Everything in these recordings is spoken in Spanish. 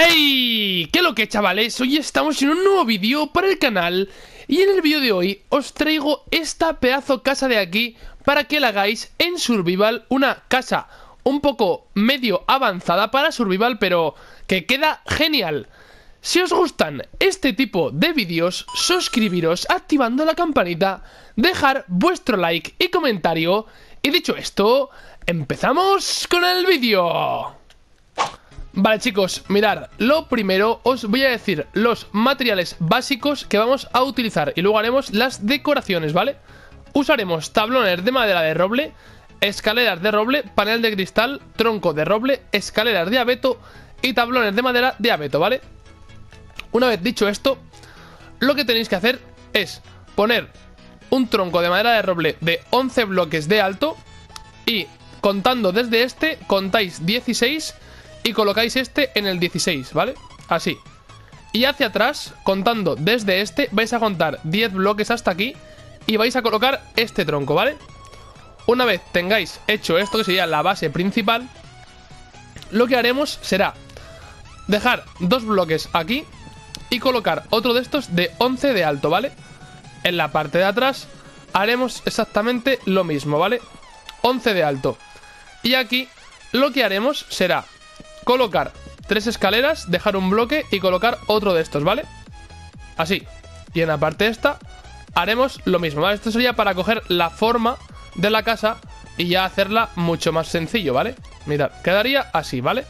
¡Ey! ¿Qué lo que chavales? Hoy estamos en un nuevo vídeo para el canal y en el vídeo de hoy os traigo esta pedazo casa de aquí para que la hagáis en Survival, una casa un poco medio avanzada para Survival pero que queda genial. Si os gustan este tipo de vídeos, suscribiros activando la campanita, dejar vuestro like y comentario y dicho esto, empezamos con el vídeo. Vale chicos, mirad, lo primero os voy a decir los materiales básicos que vamos a utilizar y luego haremos las decoraciones, ¿vale? Usaremos tablones de madera de roble, escaleras de roble, panel de cristal, tronco de roble, escaleras de abeto y tablones de madera de abeto, ¿vale? Una vez dicho esto, lo que tenéis que hacer es poner un tronco de madera de roble de 11 bloques de alto y contando desde este, contáis 16 y colocáis este en el 16, ¿vale? Así. Y hacia atrás, contando desde este, vais a contar 10 bloques hasta aquí y vais a colocar este tronco, ¿vale? Una vez tengáis hecho esto, que sería la base principal, lo que haremos será dejar dos bloques aquí y colocar otro de estos de 11 de alto, ¿vale? En la parte de atrás haremos exactamente lo mismo, ¿vale? 11 de alto. Y aquí lo que haremos será colocar tres escaleras, dejar un bloque y colocar otro de estos, ¿vale? Así. Y en la parte esta haremos lo mismo, ¿vale? Esto sería para coger la forma de la casa y ya hacerla mucho más sencillo, ¿vale? Mirad, quedaría así, ¿vale?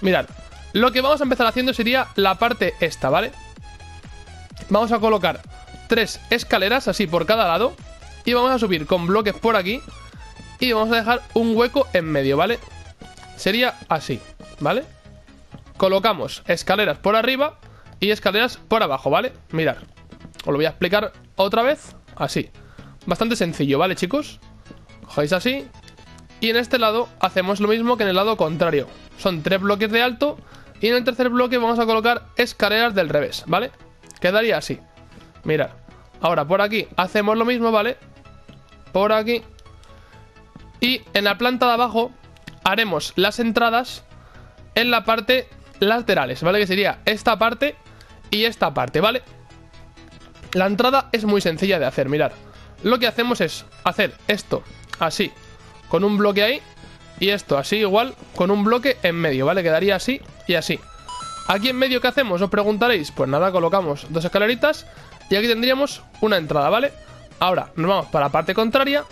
Mirad, lo que vamos a empezar haciendo sería la parte esta, ¿vale? Vamos a colocar tres escaleras así por cada lado y vamos a subir con bloques por aquí y vamos a dejar un hueco en medio, ¿vale? Sería así ¿vale? Colocamos escaleras por arriba y escaleras por abajo, ¿vale? Mirad, os lo voy a explicar otra vez, así. Bastante sencillo, ¿vale, chicos? Cogéis así y en este lado hacemos lo mismo que en el lado contrario. Son tres bloques de alto y en el tercer bloque vamos a colocar escaleras del revés, ¿vale? Quedaría así. Mirad. Ahora por aquí hacemos lo mismo, ¿vale? Por aquí. Y en la planta de abajo haremos las entradas en la parte laterales, ¿vale? Que sería esta parte y esta parte, ¿vale? La entrada es muy sencilla de hacer, mirad. Lo que hacemos es hacer esto así, con un bloque ahí, y esto así igual, con un bloque en medio, ¿vale? Quedaría así y así. Aquí en medio, ¿qué hacemos? Os preguntaréis. Pues nada, colocamos dos escaleritas y aquí tendríamos una entrada, ¿vale? Ahora nos vamos para la parte contraria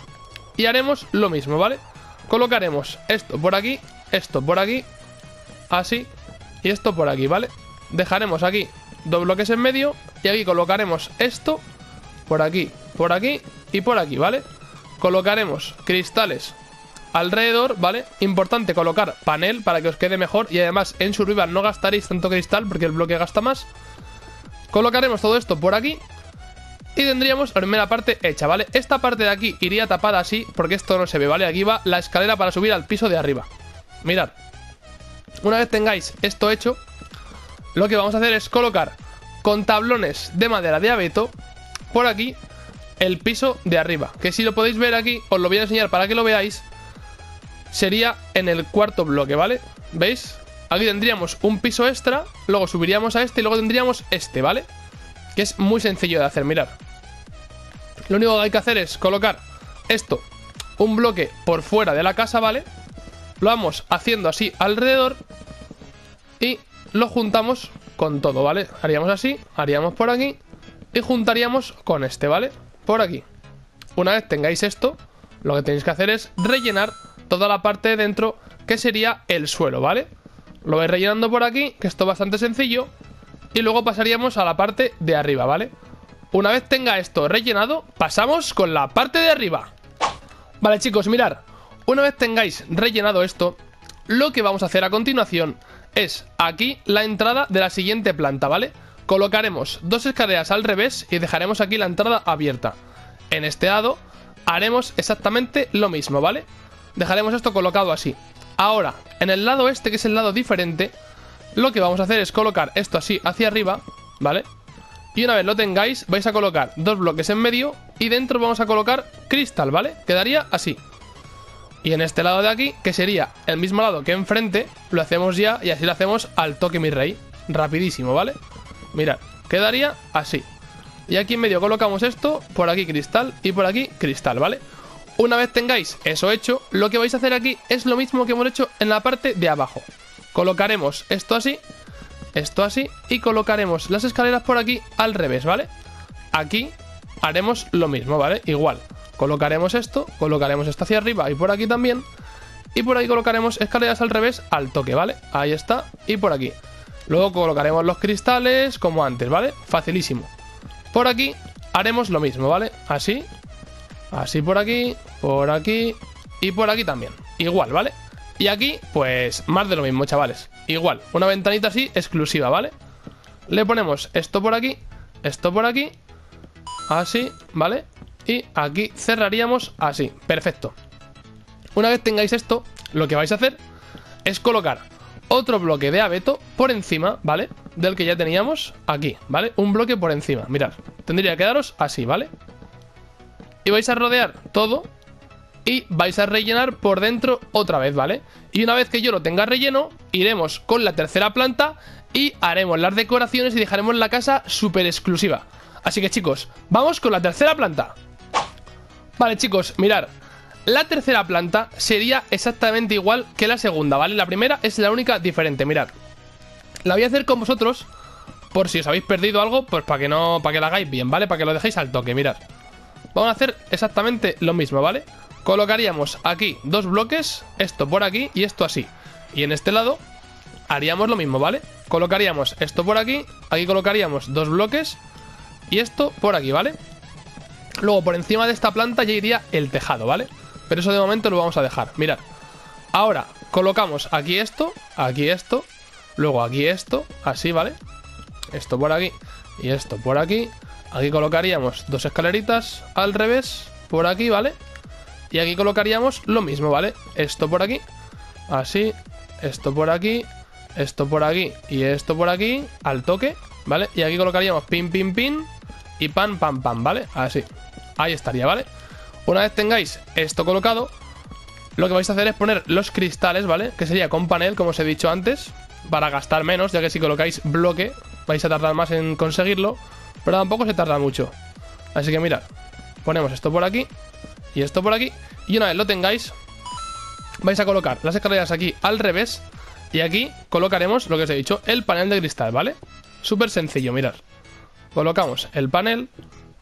y haremos lo mismo, ¿vale? Colocaremos esto por aquí, esto por aquí así y esto por aquí, ¿vale? Dejaremos aquí dos bloques en medio y aquí colocaremos esto por aquí, por aquí y por aquí, ¿vale? Colocaremos cristales alrededor, ¿vale? Importante colocar panel para que os quede mejor y además en Survival no gastaréis tanto cristal porque el bloque gasta más. Colocaremos todo esto por aquí y tendríamos la primera parte hecha, ¿vale? Esta parte de aquí iría tapada así porque esto no se ve, ¿vale? Aquí va la escalera para subir al piso de arriba. Mirad, una vez tengáis esto hecho, lo que vamos a hacer es colocar con tablones de madera de abeto por aquí el piso de arriba. Que si lo podéis ver aquí, os lo voy a enseñar para que lo veáis. Sería en el cuarto bloque, ¿vale? ¿Veis? Aquí tendríamos un piso extra, luego subiríamos a este y luego tendríamos este, ¿vale? Que es muy sencillo de hacer, mirad. Lo único que hay que hacer es colocar esto, un bloque por fuera de la casa, ¿vale? Lo vamos haciendo así alrededor y lo juntamos con todo, ¿vale? Haríamos así, haríamos por aquí y juntaríamos con este, ¿vale? Por aquí. Una vez tengáis esto, lo que tenéis que hacer es rellenar toda la parte de dentro que sería el suelo, ¿vale? Lo vais rellenando por aquí, que esto es bastante sencillo, y luego pasaríamos a la parte de arriba, ¿vale? Una vez tenga esto rellenado, pasamos con la parte de arriba. Vale, chicos, mirar. Una vez tengáis rellenado esto, lo que vamos a hacer a continuación es aquí la entrada de la siguiente planta, ¿vale? Colocaremos dos escaleras al revés y dejaremos aquí la entrada abierta. En este lado haremos exactamente lo mismo, ¿vale? Dejaremos esto colocado así. Ahora, en el lado este, que es el lado diferente, lo que vamos a hacer es colocar esto así hacia arriba, ¿vale? Y una vez lo tengáis, vais a colocar dos bloques en medio y dentro vamos a colocar cristal, ¿vale? Quedaría así. Y en este lado de aquí, que sería el mismo lado que enfrente, lo hacemos ya y así lo hacemos al toque mi rey. Rapidísimo, ¿vale? Mirad, quedaría así. Y aquí en medio colocamos esto, por aquí cristal y por aquí cristal, ¿vale? Una vez tengáis eso hecho, lo que vais a hacer aquí es lo mismo que hemos hecho en la parte de abajo. Colocaremos esto así, esto así y colocaremos las escaleras por aquí al revés, ¿vale? Aquí haremos lo mismo, ¿vale? Igual, colocaremos esto, colocaremos esto hacia arriba y por aquí también. Y por ahí colocaremos escaleras al revés al toque, ¿vale? Ahí está, y por aquí. Luego colocaremos los cristales como antes, ¿vale? Facilísimo. Por aquí haremos lo mismo, ¿vale? Así, así por aquí, por aquí y por aquí también. Igual, ¿vale? Y aquí, pues, más de lo mismo, chavales. Igual, una ventanita así, exclusiva, ¿vale? Le ponemos esto por aquí, esto por aquí, así, ¿vale? Y aquí cerraríamos así, perfecto. Una vez tengáis esto, lo que vais a hacer es colocar otro bloque de abeto por encima, ¿vale? Del que ya teníamos aquí, ¿vale? Un bloque por encima, mirad. Tendría que quedaros así, ¿vale? Y vais a rodear todo y vais a rellenar por dentro otra vez, ¿vale? Y una vez que yo lo tenga relleno, iremos con la tercera planta y haremos las decoraciones y dejaremos la casa súper exclusiva. Así que chicos, vamos con la tercera planta. Vale chicos, mirar, la tercera planta sería exactamente igual que la segunda, ¿vale? La primera es la única diferente, mirad. La voy a hacer con vosotros, por si os habéis perdido algo, pues para que no, para que la hagáis bien, ¿vale? Para que lo dejéis al toque, mirad. Vamos a hacer exactamente lo mismo, ¿vale? Colocaríamos aquí dos bloques, esto por aquí y esto así. Y en este lado haríamos lo mismo, ¿vale? Colocaríamos esto por aquí, aquí colocaríamos dos bloques y esto por aquí, ¿vale? Luego por encima de esta planta ya iría el tejado, ¿vale? Pero eso de momento lo vamos a dejar. Mirad. Ahora colocamos aquí esto, aquí esto, luego aquí esto, así, ¿vale? Esto por aquí y esto por aquí. Aquí colocaríamos dos escaleritas al revés, por aquí, ¿vale? Y aquí colocaríamos lo mismo, ¿vale? Esto por aquí, así, esto por aquí, esto por aquí y esto por aquí, al toque, ¿vale? Y aquí colocaríamos pin, pin, pin y pan, pan, pan, ¿vale? Así. Ahí estaría, ¿vale? Una vez tengáis esto colocado, lo que vais a hacer es poner los cristales, ¿vale? Que sería con panel, como os he dicho antes, para gastar menos, ya que si colocáis bloque vais a tardar más en conseguirlo, pero tampoco se tarda mucho. Así que mirad, ponemos esto por aquí y esto por aquí, y una vez lo tengáis, vais a colocar las escaleras aquí al revés, y aquí colocaremos, lo que os he dicho, el panel de cristal, ¿vale? Súper sencillo, mirad. Colocamos el panel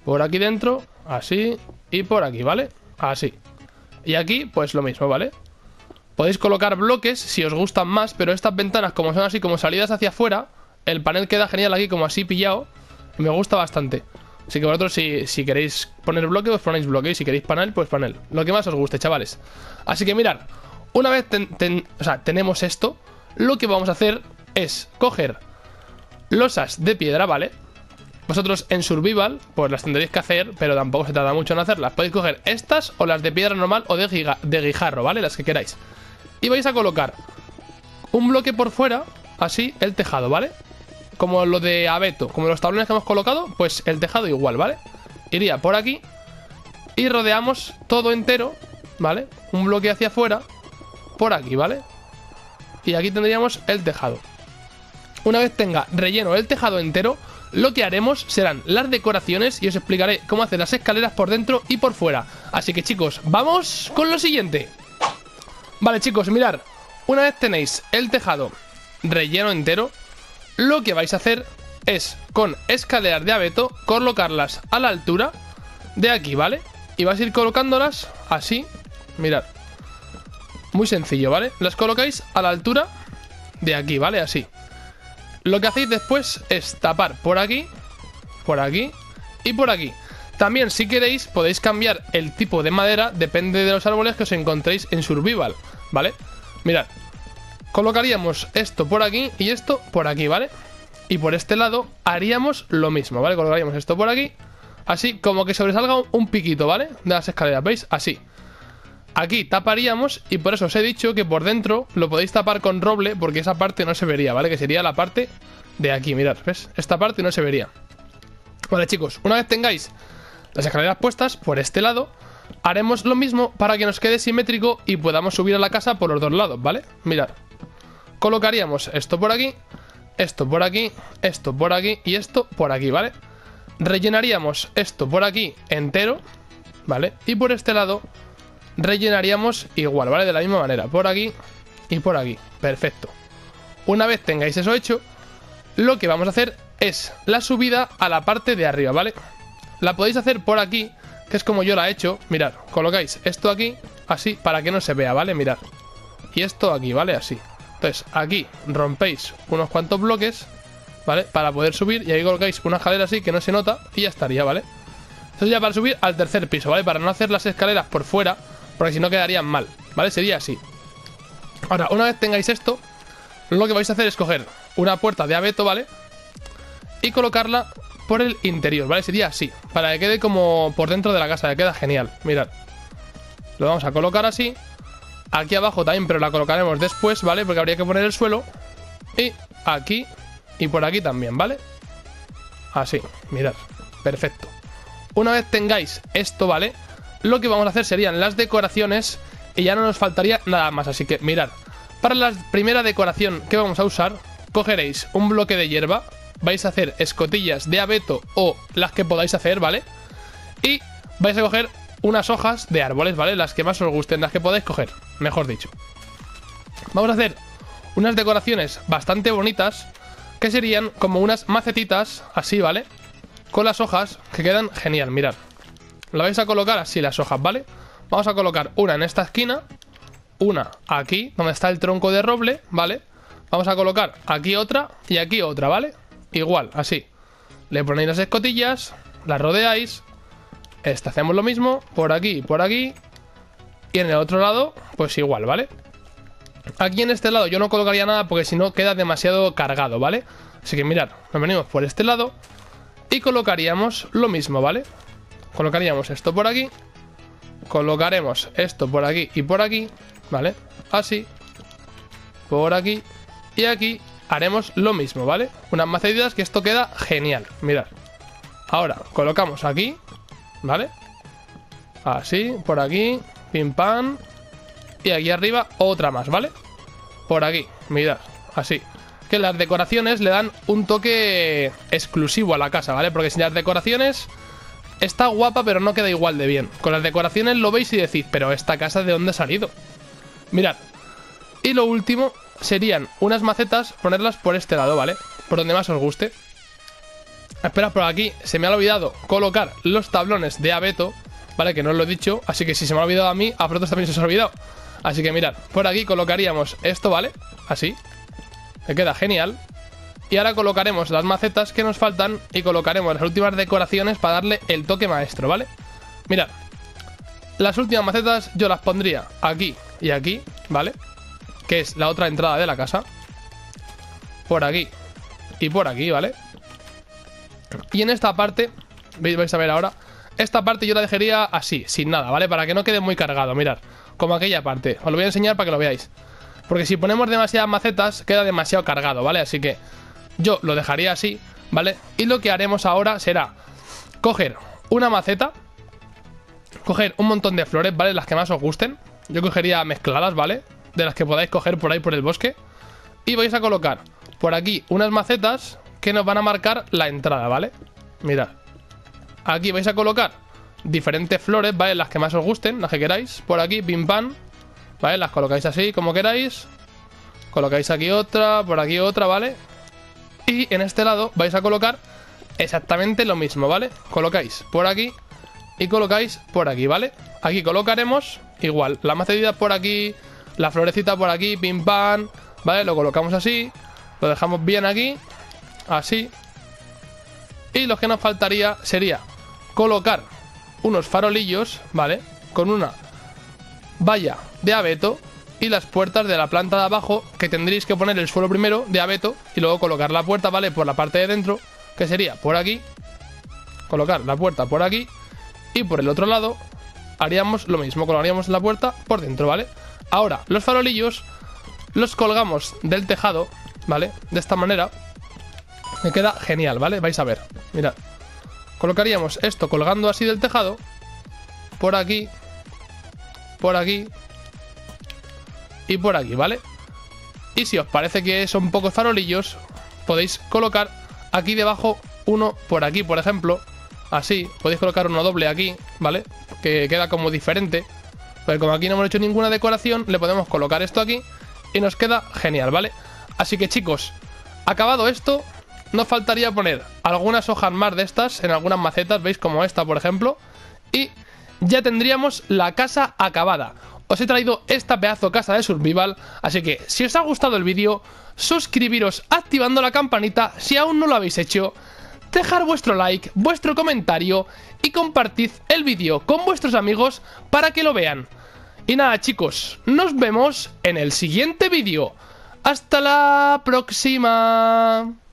por aquí dentro, así, y por aquí, ¿vale? Así. Y aquí, pues lo mismo, ¿vale? Podéis colocar bloques si os gustan más, pero estas ventanas, como son así como salidas hacia afuera, el panel queda genial aquí como así pillado. Me gusta bastante. Así que vosotros si, queréis poner bloque, pues ponéis bloque. Y si queréis panel, pues panel. Lo que más os guste, chavales. Así que mirad, una vez tenemos esto, lo que vamos a hacer es coger losas de piedra, ¿vale? Vosotros en Survival, pues las tendréis que hacer, pero tampoco se tarda mucho en hacerlas. Podéis coger estas o las de piedra normal o de, guijarro, ¿vale? Las que queráis. Y vais a colocar un bloque por fuera, así, el tejado, ¿vale? Como lo de abeto, como los tablones que hemos colocado, pues el tejado igual, ¿vale? Iría por aquí y rodeamos todo entero, ¿vale? Un bloque hacia afuera, por aquí, ¿vale? Y aquí tendríamos el tejado. Una vez tenga relleno el tejado entero, lo que haremos serán las decoraciones y os explicaré cómo hacer las escaleras por dentro y por fuera. Así que chicos, vamos con lo siguiente. Vale chicos, mirad, una vez tenéis el tejado relleno entero, lo que vais a hacer es con escaleras de abeto colocarlas a la altura de aquí, ¿vale? Y vais a ir colocándolas así, mirad. Muy sencillo, ¿vale? Las colocáis a la altura de aquí, ¿vale? Así. Lo que hacéis después es tapar por aquí, por aquí y por aquí. También si queréis podéis cambiar el tipo de madera, depende de los árboles que os encontréis en Survival, ¿vale? Mirad, colocaríamos esto por aquí y esto por aquí, ¿vale? Y por este lado haríamos lo mismo, ¿vale? Colocaríamos esto por aquí, así como que sobresalga un piquito, ¿vale? De las escaleras, ¿veis? Así. Aquí taparíamos y por eso os he dicho que por dentro lo podéis tapar con roble porque esa parte no se vería, ¿vale? Que sería la parte de aquí, mirad, ¿ves? Esta parte no se vería. Vale, chicos, una vez tengáis las escaleras puestas por este lado, haremos lo mismo para que nos quede simétrico y podamos subir a la casa por los dos lados, ¿vale? Mirad. Colocaríamos esto por aquí, esto por aquí, esto por aquí y esto por aquí, ¿vale? Rellenaríamos esto por aquí entero, ¿vale? Y por este lado rellenaríamos igual, ¿vale? De la misma manera, por aquí y por aquí. Perfecto. Una vez tengáis eso hecho, lo que vamos a hacer es la subida a la parte de arriba, ¿vale? La podéis hacer por aquí, que es como yo la he hecho. Mirad, colocáis esto aquí, así, para que no se vea, ¿vale? Mirad. Y esto aquí, ¿vale? Así. Entonces, aquí rompéis unos cuantos bloques, ¿vale? Para poder subir y ahí colocáis una escalera así que no se nota y ya estaría, ¿vale? Esto ya para subir al tercer piso, ¿vale? Para no hacer las escaleras por fuera, porque si no quedarían mal, ¿vale? Sería así. Ahora, una vez tengáis esto, lo que vais a hacer es coger una puerta de abeto, ¿vale? Y colocarla por el interior, ¿vale? Sería así, para que quede como por dentro de la casa, que queda genial, mirad. Lo vamos a colocar así. Aquí abajo también, pero la colocaremos después, ¿vale? Porque habría que poner el suelo. Y aquí y por aquí también, ¿vale? Así, mirad, perfecto. Una vez tengáis esto, ¿vale? Lo que vamos a hacer serían las decoraciones y ya no nos faltaría nada más, así que mirad. Para la primera decoración que vamos a usar, cogeréis un bloque de hierba, vais a hacer escotillas de abeto o las que podáis hacer, ¿vale? Y vais a coger unas hojas de árboles, ¿vale? Las que más os gusten, las que podáis coger, mejor dicho. Vamos a hacer unas decoraciones bastante bonitas, que serían como unas macetitas, así, ¿vale? Con las hojas, que quedan genial, mirad. La vais a colocar así las hojas, ¿vale? Vamos a colocar una en esta esquina, una aquí, donde está el tronco de roble, ¿vale? Vamos a colocar aquí otra y aquí otra, ¿vale? Igual, así. Le ponéis las escotillas, las rodeáis. Esta hacemos lo mismo, por aquí y por aquí. Y en el otro lado, pues igual, ¿vale? Aquí en este lado yo no colocaría nada porque si no queda demasiado cargado, ¿vale? Así que mirad, nos venimos por este lado y colocaríamos lo mismo, ¿vale? Colocaríamos esto por aquí, colocaremos esto por aquí y por aquí, ¿vale? Así, por aquí y aquí haremos lo mismo, ¿vale? Unas macetitas que esto queda genial, mirad. Ahora, colocamos aquí, ¿vale? Así, por aquí, pim pam. Y aquí arriba otra más, ¿vale? Por aquí, mirad, así. Que las decoraciones le dan un toque exclusivo a la casa, ¿vale? Porque si las decoraciones está guapa, pero no queda igual de bien. Con las decoraciones lo veis y decís, pero esta casa de dónde ha salido. Mirad. Y lo último serían unas macetas, ponerlas por este lado, ¿vale? Por donde más os guste. Espera, por aquí se me ha olvidado colocar los tablones de abeto, ¿vale? Que no os lo he dicho, así que si se me ha olvidado a mí, a vosotros también se os ha olvidado. Así que mirad, por aquí colocaríamos esto, ¿vale? Así. Me queda genial. Y ahora colocaremos las macetas que nos faltan y colocaremos las últimas decoraciones para darle el toque maestro, ¿vale? Mirad, las últimas macetas yo las pondría aquí y aquí, ¿vale? Que es la otra entrada de la casa. Por aquí y por aquí, ¿vale? Y en esta parte, vais a ver ahora, esta parte yo la dejaría así, sin nada, ¿vale? Para que no quede muy cargado, mirad, como aquella parte. Os lo voy a enseñar para que lo veáis. Porque si ponemos demasiadas macetas, queda demasiado cargado, ¿vale? Así que yo lo dejaría así, ¿vale? Y lo que haremos ahora será coger una maceta, coger un montón de flores, ¿vale? Las que más os gusten. Yo cogería mezcladas, ¿vale? De las que podáis coger por ahí por el bosque. Y vais a colocar por aquí unas macetas que nos van a marcar la entrada, ¿vale? Mirad. Aquí vais a colocar diferentes flores, ¿vale? Las que más os gusten, las que queráis. Por aquí, pim pam. ¿Vale? Las colocáis así, como queráis. Colocáis aquí otra, por aquí otra, ¿vale? Y en este lado vais a colocar exactamente lo mismo, ¿vale? Colocáis por aquí y colocáis por aquí, ¿vale? Aquí colocaremos igual, la macetita por aquí, la florecita por aquí, pim pam, ¿vale? Lo colocamos así, lo dejamos bien aquí, así. Y lo que nos faltaría sería colocar unos farolillos, ¿vale? Con una valla de abeto y las puertas de la planta de abajo que tendréis que poner el suelo primero de abeto y luego colocar la puerta, ¿vale? Por la parte de dentro, que sería por aquí, colocar la puerta por aquí y por el otro lado haríamos lo mismo, colocaríamos la puerta por dentro, ¿vale? Ahora, los farolillos los colgamos del tejado, ¿vale? De esta manera. Me queda genial, ¿vale? Vais a ver, mirad. Colocaríamos esto colgando así del tejado, por aquí por aquí y por aquí, ¿vale? Y si os parece que son pocos farolillos, podéis colocar aquí debajo uno por aquí, por ejemplo. Así, podéis colocar uno doble aquí, ¿vale? Que queda como diferente. Pero como aquí no hemos hecho ninguna decoración, le podemos colocar esto aquí y nos queda genial, ¿vale? Así que chicos, acabado esto, nos faltaría poner algunas hojas más de estas en algunas macetas, ¿veis? Como esta, por ejemplo. Y ya tendríamos la casa acabada. Os he traído esta pedazo casa de survival, así que si os ha gustado el vídeo, suscribiros activando la campanita si aún no lo habéis hecho, dejar vuestro like, vuestro comentario y compartid el vídeo con vuestros amigos para que lo vean. Y nada chicos, nos vemos en el siguiente vídeo. ¡Hasta la próxima!